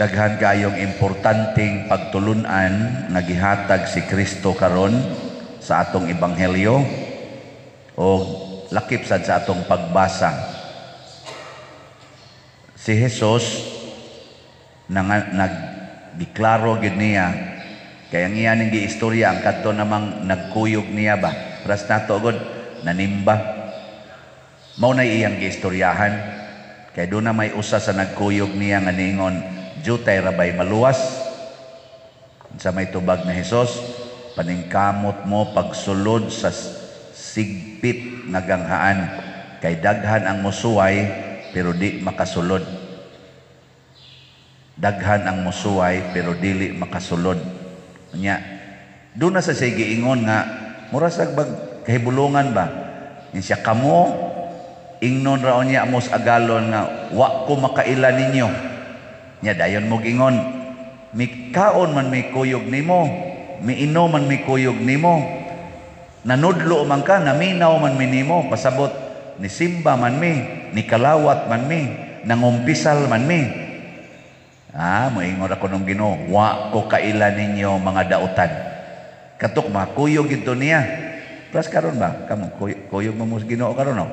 daghan kayong importanteng pagtulunan nga gihatag si Kristo karon sa atong ebanghelyo o lakip sad sa atong pagbasa. Si Jesus nang nagdeklaro gid niya kaya ang iya ning giistorya ang kadto namang nagkuyog niya ba? Pras nato gud nanimba. Mao na iyang giistoryahan. Kay do na may usa sa nagkuyog niya nga ningon jutay rabay maluwas. Sa may tubag na Hesus paningkamot mo pagsulod sa sigpit nga ganghaan. Kay daghan ang musuway pero di makasulod. Daghan ang musuway pero dili makasulod. Nya do na sa siya giingon nga mura sa bag kahibulungan ba? Ni siya kamo ingnon raon niya amos agalon nga wa ko makaila ninyo nya dayon mo gingon mikaon man may kuyog nimo miino man may kuyog nimo nanudlo man ka naminaw man mi nimo pasabot ni simba man mi ni kalawat man mi nangumpisal man mi Ah, moingon ako nung Ginoo, wa ko kaila ninyo mga dautan. Katok makuyog ito niya. Plus karon ba? Kamu kuy- kuyog mo mo Ginoo karon no?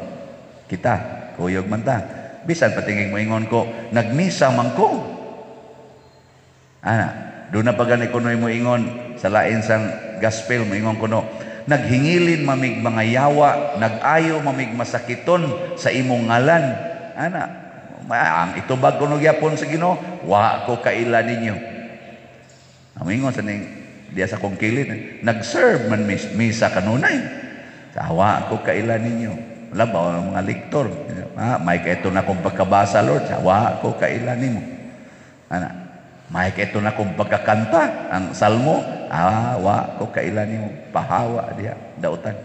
Kita, kuyog man ta. Bisan patingin mo ingon ko, nagmisa man ko. Ana, do na pagani kuno mo ingon sa lain sang gospel mo ingon kuno. Naghingilin mamig mga yawa, nagayo mamig masakiton sa imong ngalan. Ana, ang itubag ko no gyapon sa Ginoo, wa ko kaila ninyo. Amingon sa ning diya sa kong kilid, nag-serve man mis, misa kanunay. Sawa ko kaila ninyo. Wala ba ang mga lektor? Ah, may kaito na kong pagkabasa, Lord. Sawa ko kaila nimo. Ana, may kaito na kong pagkakanta, ang salmo. Ah, wa ko kaila nimo. Pahawa diya, dautan.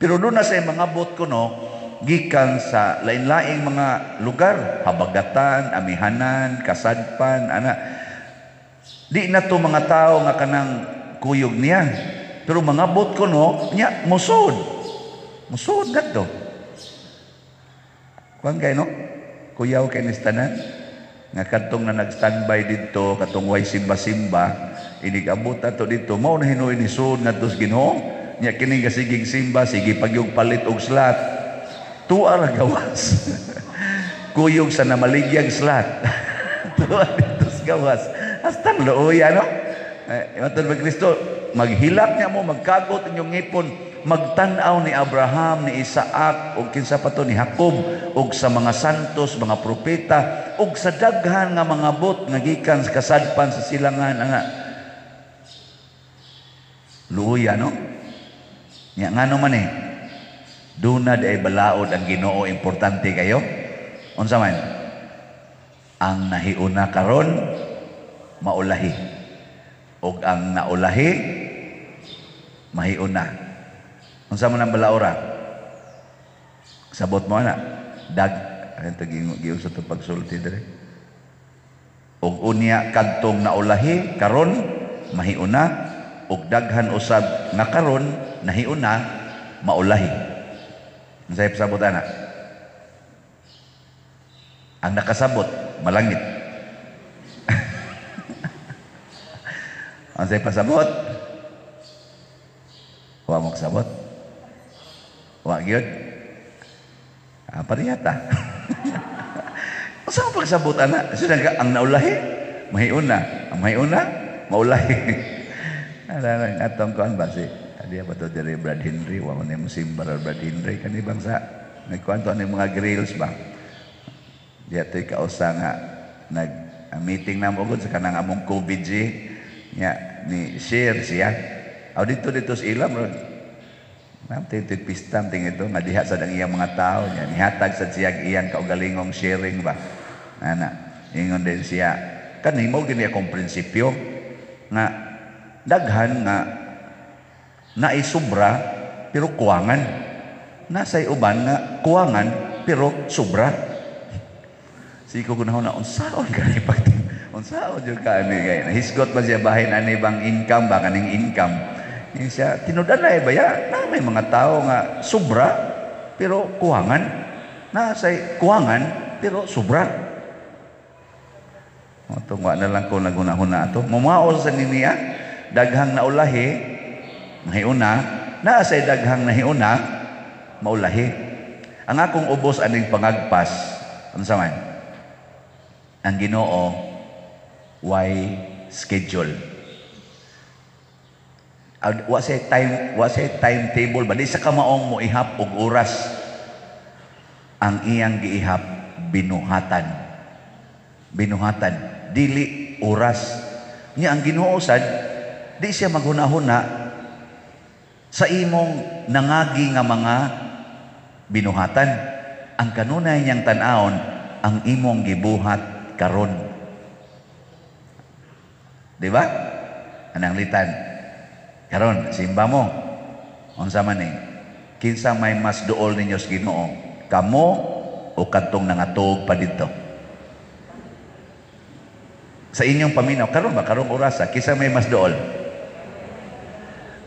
Pero doon na sa mga bot ko, no, gikan sa lain-laing mga lugar, habagatan, amihanan, kasadpan, ana. Di na to mga tao nga kanang kuyog niya. Pero mga bot ko no, niya musod. Musod na to. Kuan kay no? Kuyaw kay nistanan nga kadtong na nag-standby dito katong way simba-simba inigabot ato dito. Mao na hinuy ni sud ngadto sa Ginoo. Nya kini gasigig simba sige pagyog palit og slat. Tuwa ra gawas. Kuyog sa namaligyag slat. Tuwa dito sa gawas. Hasta looy ano? Eh matod ba Kristo maghilak niya mo magkagot inyong ngipon magtan-aw ni Abraham ni Isaac ug kinsa pa to ni Jacob ug sa mga santos mga propeta ug sa daghan nga mga bot nga gikan sa kasadpan sa silangan nga luya no nya ngano man eh Duna di ay balaod ang Ginoo importante kayo. Unsa man? Ang nahiuna karon maulahi. Ug ang naulahi mahiuna. Unsa man ang balaora? Sabot mo na. Dag ayan to giung sa pagsulti dire. Ug unya kadtong naulahi karon mahiuna ug daghan usab nga karon nahiuna maulahi. Saya pasabot anak. Ang nakasabot, malangit. Ang saya pasabot, wa mo kasabot. Wa gyud. Ah, pariyata. Asa mo pagsabot ana? Sudah ka ang naulahi, mahiuna. Ang mahiuna, maulahi. Ala nang atong kuan ba si dia pa to diri Brad Henry wa man mo simbar Brad Henry kani bangsa nagkuan to ani mga grills ba dia to'y kausa nga nag meeting na mo sa kanang among COVID G nya ni share siya aw dito dito sa ilam tintin pistam ting ito, nga diha sa dang iyang mga tao niya. Nihatag sa siya iyang kaugalingong sharing ba. Ana, ingon din siya. Kani mo gini akong prinsipyo nga daghan nga naisubra pero kuwangan. Nasay uban nga kuwangan pero sobra. Siko ko na unsaon gani pag unsaon jud ka ani kay hisgot man siya bahin ani bang income ba kaning income. Yung siya tinudan na ba ya na may mga tao nga sobra pero kuwangan. Nasay kuwangan pero sobra. O tungwa na lang ko naguna-huna ato. Mumaol sa niniya, daghang naulahi, mahiuna, naa say daghang nahiuna, maulahi. Ang akong ubos aning pangagpas, ano sa man? Ang Ginoo why schedule. Wa say time, wa say timetable ba sa kamaong mo ihap og oras ang iyang giihap binuhatan. Binuhatan dili oras. Nya ang Ginoo sad di siya maghuna-huna sa imong nangagi nga mga binuhatan. Ang kanunay niyang tan-aon ang imong gibuhat karon. Di ba? Anang litan. Karon, simba mo. Unsa man ni? Kinsa may mas duol ninyo sa Ginoo? Kamo o kadtong nangatog pa dito? Sa inyong paminaw, karon ba karong orasa, kinsa may mas duol?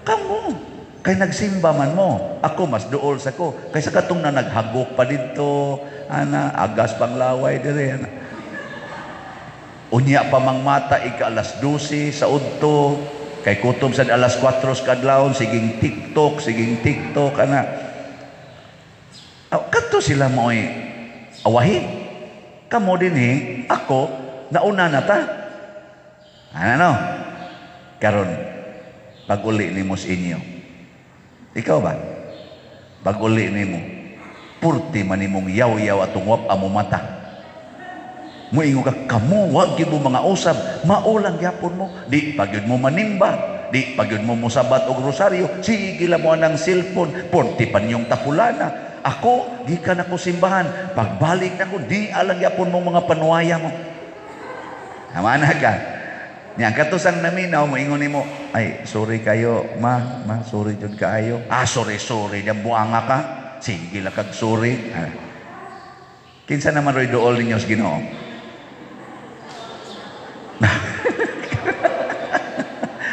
Kamo. Kay nagsimba man mo. Ako mas duol sa ko. Kaysa katong na naghagok pa dito, ana agas panglaway dire ana. Unya pa mang mata ika alas 12 sa udto, kay kutob sa alas 4 sa kadlawon siging TikTok, siging TikTok ana. Aw kadto sila mo'y awahi. Kamo din eh, ako nauna na ta. Ano? Karon pag uli nimo sa inyo. Ikaw ba? Pag uli nimo, purti man nimong yaw-yaw atong wap amo mata. Muingo ka, kamo, wag mo mga usab, maulang gyapon mo. Di pagyud mo manimba, di pagyud mo musabat og rosaryo, sige mo ng cellphone, porti pa niyong tapulana. Ako, gikan ako simbahan. Pagbalik na ko, di alang gyapon mo mga panuwaya mo. Tama na ka. Niya, katusang naminaw, moingon nimo, ay, sorry kayo, ma, ma, sorry jud kaayo. Ah, sorry, sorry, na buanga ka. Sige lang kag sorry. Ah. Kinsa naman roy dool ninyo sa Ginoo?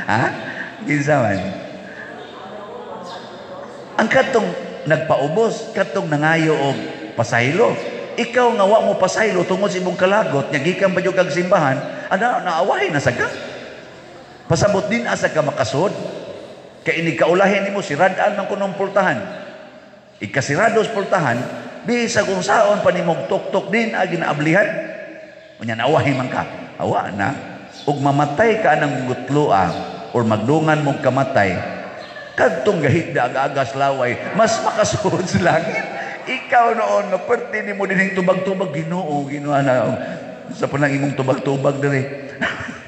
Ha? Kinsa man? Ang katong nagpaubos, katong nangayo og pasaylo. Ikaw nga wa mo pasaylo tungod sa imong kalagot, nya gikan ba kag simbahan, ana naaway na sagka. Pasabot din asa ka makasud. Kay ini kaulahin nimo si radaan ng kunong pultahan. Ikasirados pultahan, bisa kung saon pa nimong tok-tok din agi naablihan. Unya naawahi man ka. Awa na. Ug mamatay ka ng gutlua or magdungan mong kamatay, kadtong gahigda aga-agas laway, mas makasuod sa langit. Ikaw noon, nga perti ni mo din tubag-tubag, ginoo, ginoo na, sa panang imong tubag-tubag diri.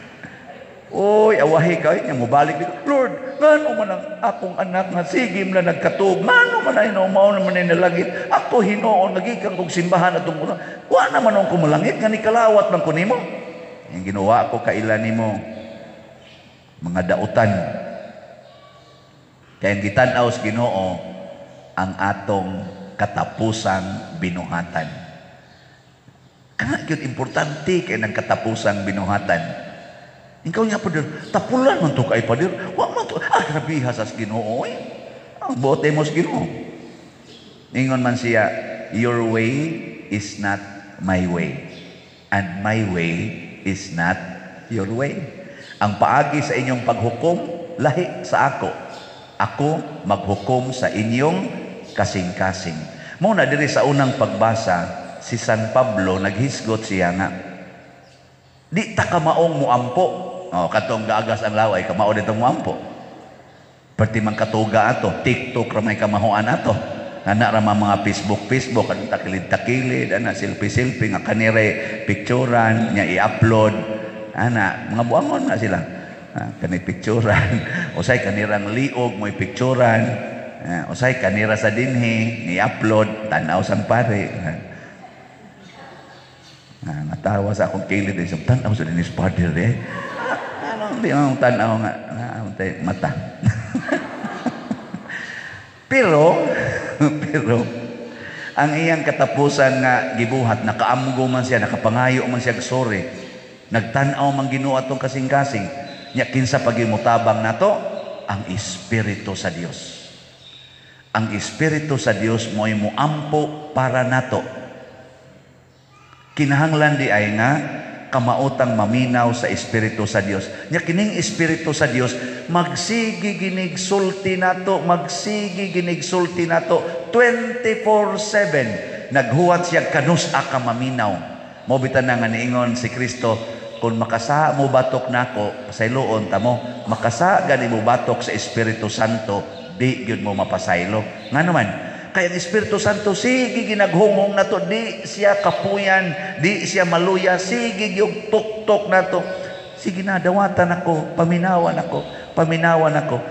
Oy, awahi ka, niya mo balik. Lord, ngano man ang akong anak nga sigim na nagkatub, ngano man ay naumaw naman ay nalangit. Ako hinoon, nagikan kong simbahan at tumulo. Wa naman akong kumalangit, nga ni kalawat man ko nimo. Yung ginawa ko kailan nimo, mga dautan. Kaya gitanaw sa Ginoo ang atong katapusang binuhatan. Kana gyud importante kay nang katapusang binuhatan. Ikaw niya pa tapulan man to kay padir. Wa man to, ah, grabiha sa Ginoo. Eh. Ang bote mo sa Ginoo. Ningon man siya, your way is not my way. And my way is not your way. Ang paagi sa inyong paghukom, lahi sa ako. Ako maghukom sa inyong kasing-kasing. Muna diri sa unang pagbasa, si San Pablo naghisgot siya nga, di ta kamaong muampo. Oh, katong gaagas ang laway, kamao dito muampo. Pati man katuga ato, TikTok ra may kamahuan ato. Ana ra mga Facebook, Facebook, ang takilid-takilid, ana selfie-selfie nga kanire picturean, nya i-upload. Ana, mga buangon na sila. Ah, kani picturean, usay kanirang liog mo picturean. Usay kanira sa dinhi, ni-upload, tanaw sang pare. Ah, natawa sa akong kilid. So, tanaw sa dinis father eh. Ano, di ang tanaw nga. Ah, mata. pero, pero, ang iyang katapusan nga gibuhat, nakaamgo man siya, nakapangayo man siya, sorry. Nagtanaw man ginoo atong kasing-kasing. Nya kinsa pagimutabang nato ang espiritu sa Dios. Ang espiritu sa Dios mo'y muampo para nato kinahanglan di ay nga kamautang maminaw sa Espiritu sa Dios. Nya kining Espiritu sa Dios magsigi ginig sulti nato, magsigi ginig sulti nato 24/7. Naghuwat siya kanus ka maminaw. Mo bitan nga niingon si Kristo kung makasa mo batok nako sa iluon tamo, makasa gani mo batok sa Espiritu Santo, di gyud mo mapasaylo. Nga naman, kaya ang Espiritu Santo, sige ginaghungong na to, di siya kapuyan, di siya maluya, sige yung tuktok na to. Sige na, dawatan ako, paminawan ako, paminawan ako.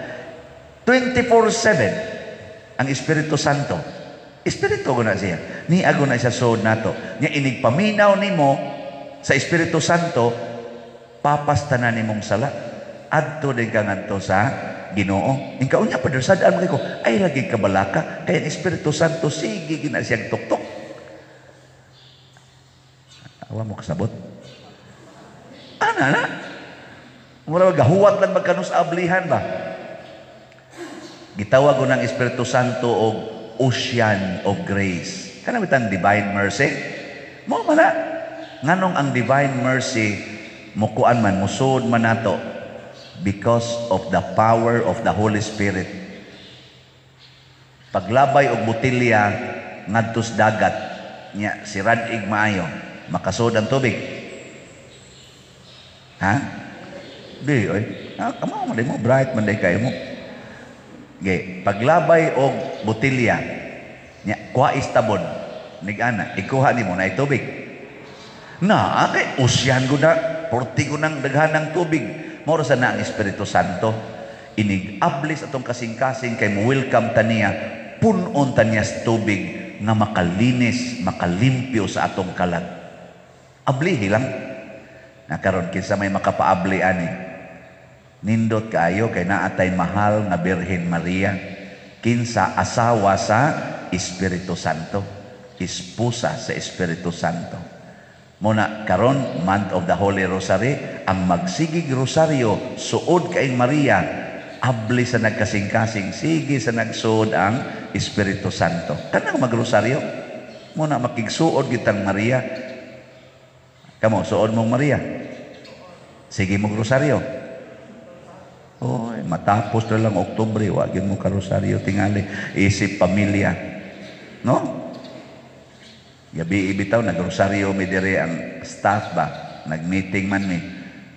24-7 ang Espiritu Santo. Espiritu ko na siya. Ni ako na siya sod na to. Niya inigpaminaw ni mo sa Espiritu Santo, papastanan ni mong sala. Adto din ka ngadto sa Ginoo. Ing kaunya pa sadaan mo ko, ay lagi ka balaka, kaya ang Espiritu Santo sige gina siyang tuktok. Awa mo kasabot. Ana na. Mura gahuwat lang magkanus ablihan ba? Gitawag ko ng Espiritu Santo og ocean of grace. Kana bitang divine mercy? Mo mana. Nganong ang divine mercy mukuan man musud man nato because of the power of the Holy Spirit. Paglabay og butilya ngadtos dagat nya si radig maayo makasod ang tubig. Ha? Di oy. Ah, kamo man mo bright man day kayo mo. Ge, paglabay og butilya nya kuha istabon nig-ana ikuha nimo na tubig. Na, kay usyan ko na, porti ko nang daghanang tubig Moro sa na ang Espiritu Santo. Inig-ablis atong kasing-kasing kay mo welcome taniya, punon taniya sa tubig nga makalinis, makalimpyo sa atong kalag. Ablihi lang. Nakaroon kinsa may makapaabli ani. Nindot kaayo kay naatay mahal nga Birhen Maria. Kinsa asawa sa Espiritu Santo. Ispusa sa Espiritu Santo. Muna karon month of the Holy Rosary, ang magsigig rosaryo suod kay Maria, abli sa nagkasing-kasing, sige sa nagsuod ang Espiritu Santo. Kanang magrosaryo, muna makigsuod gitang Maria. Kamo, suod mong Maria. Sige mong rosaryo. Oy, matapos na lang Oktubre, wagin mo ka rosaryo tingali. Isip pamilya. No? Gabi ibitaw, nagrosaryo mi dire ang staff ba. Nag-meeting man mi.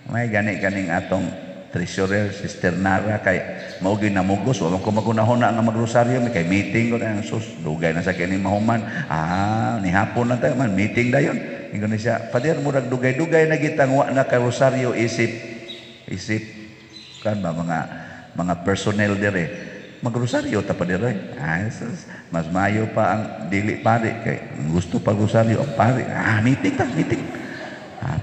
May gani kaning atong treasurer, Sister Nara, kay maugi na mugos. Wala ko magunahon na nga magrosaryo mi. Kay meeting ko na sus. Dugay na sa kini mahuman. Ah, ni hapon na tayo man. Meeting dayon. Ingon ni siya, Padir, murag dugay-dugay na gitang wa na kay rosaryo isip. Isip. Kan ba mga mga personnel dire magrosaryo ta pa dire. Ah, sus, mas mayo pa ang dili pare kay gusto pa rosaryo ang pare. Ah, meeting ta, meeting. Ah,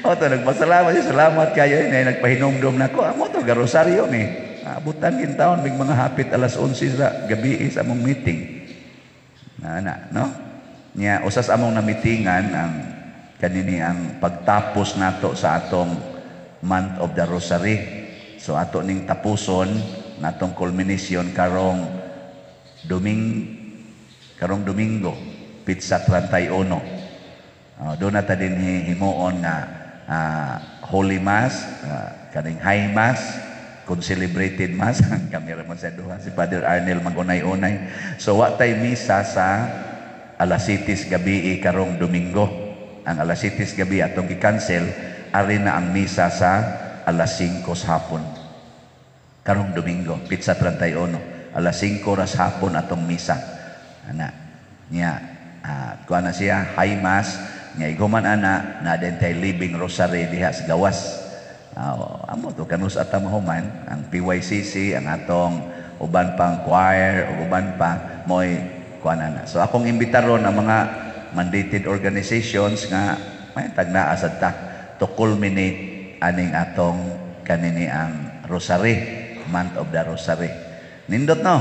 o to nagpasalamat salamat kayo na nagpahinumdum na ko. Amo to garosaryo ni. Abutan kin taon big mga hapit alas 11 sa gabi sa among meeting. Na na, no? Nya usas among na meetingan ang kanini ang pagtapos nato sa atong month of the rosary. So ato ning tapuson natong culmination karong Doming karong Domingo Pizza 31. Uh, doon na ta din himuon nga uh, Holy Mass, uh, kaning High Mass, kung celebrated Mass, kamera mo sa duha, si Father Arnel magunay-unay. So wa tay misa sa alasitis gabi karong Domingo. Ang alasitis gabi atong gi-cancel, ari na ang misa sa alas 5 sa hapon. Karong Domingo, pizza 31. Alas 5 ras hapon atong misa. Ana, niya, uh, kuha na siya, high mass, niya iguman ana, na tay living rosary diha sa gawas. Uh, amo to kanus atamahuman, ang PYCC, ang atong uban pang choir, uban pa, mo'y kuha na. So akong imbitaron ang mga mandated organizations nga may tagnaa sa ta to culminate aning atong kanini ang rosary, month of the rosary. Nindot no?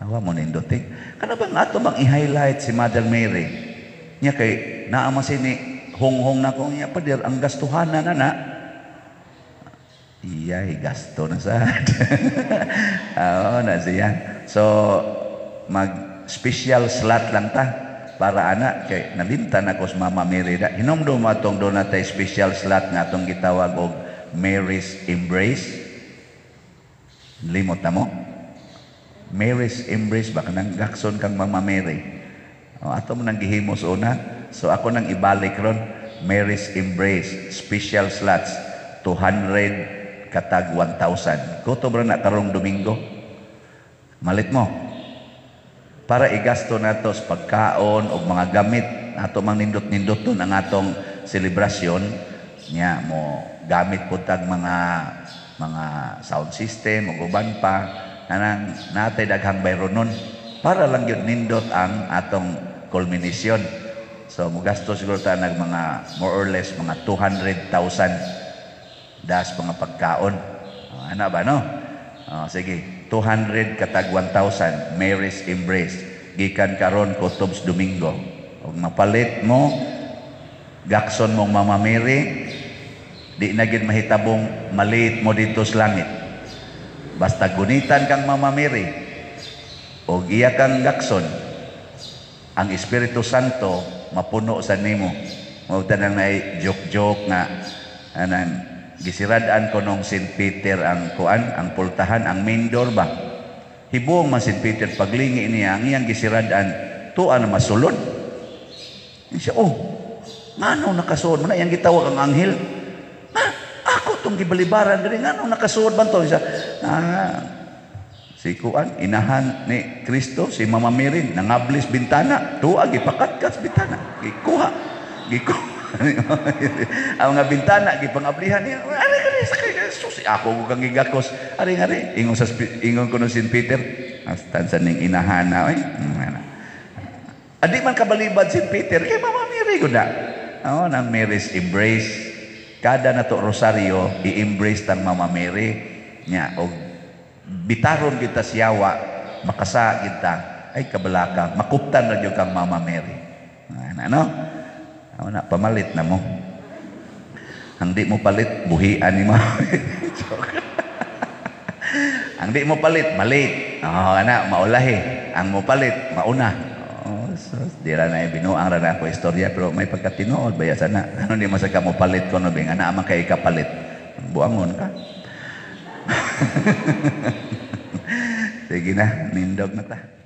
Awa mo nindot eh. Kana bang ato bang i-highlight si Mother Mary? Nya kay naama sini honghong na ko niya pa dir ang gastuhan na na. Iyay, gasto na sa. Oo, na siya. So, mag special slot lang ta. para ana kay nalimtan ako sa Mama Mary da hinumdum mo atong doon natay special slot nga atong gitawag og Mary's Embrace limot na mo. Mary's Embrace baka nang gakson kang Mama Mary o, ato mo nang gihimos una so ako nang ibalik ron. Mary's Embrace special slots 200 katag 1,000 kutob ra na karong Domingo. Malit mo. Para igasto nato sa pagkaon o mga gamit ato mang nindot-nindot doon ang atong selebrasyon niya mo gamit po tag mga mga sound system o uban pa anang natay daghang bayro nun. Para lang yun nindot ang atong culmination so mo gasto siguro ta nag mga more or less mga 200,000 das mga pagkaon. Oh, ano ba no? Oh, sige. 200 katag 1,000 Mary's Embrace. Gikan karon Kutubs Domingo. Ug mapalit mo gakson mong Mama Mary di na gid mahitabong maliit mo dito sa langit basta gunitan kang Mama Mary o iya kang gakson ang Espiritu Santo mapuno sa nimo mo tanang na joke-joke nga anang gisiradan ko nung St. Peter ang kuan ang pultahan ang main door ba hibuong man St. Peter paglingi niya ang iyang gisiradan tuan na masulod siya oh ngano nakasuod mo na iyang gitawag ang anghel ako tong gibalibaran diri ngano nakasuod ba to? Siya ah si kuan inahan ni Kristo si Mama Mary nangablis bintana. Tuwa gipakat kas bintana. Gikuha. Gikuha. Ang mga bintana gipangablihan niya. Ari kani sa kay Jesus. Ako ko kang gigakos. Ari ari ingon sa ingon ko no St. Peter astan sa ning inahan na oy adi man kabalibad si Peter kay Mama Mary gud na. Oh nang Mary's embrace kada na to rosaryo i-embrace tang Mama Mary nya og bitaron kita siyawa makasa kita ay kabalaka makuptan na jud kang Mama Mary. Ano? Ano na pamalit na mo. Ang di mo palit buhian ni Joke. ang di mo palit malit. Oh ana maulahi. Ang mo palit mauna so di ra na binuang ra na ako istorya pero may pagkatinuod baya sana. Ano di masaka mo palit ko no bing ana man kay kapalit buangon ka. Sige na nindog na ta